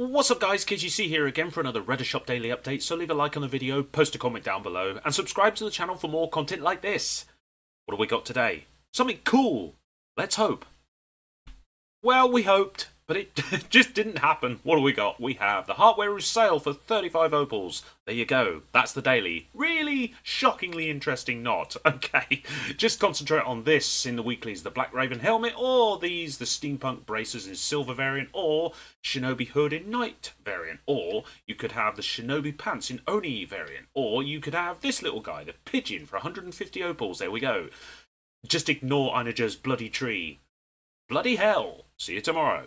What's up guys, KGC here again for another Reda's Shop Daily Update, so leave a like on the video, post a comment down below, and subscribe to the channel for more content like this. What have we got today? Something cool! Let's hope. Well, we hoped, but it just didn't happen. What do we got? We have the Heartwearer's sale for 35 opals. There you go. That's the daily. Really shockingly interesting not. Okay, just concentrate on this in the weeklies. The Black Raven helmet, or these, the Steampunk braces in silver variant, or Shinobi Hood in Knight variant, or you could have the Shinobi Pants in Oni variant, or you could have this little guy, the Pigeon, for 150 opals. There we go. Just ignore Einiger's bloody tree. Bloody hell. See you tomorrow.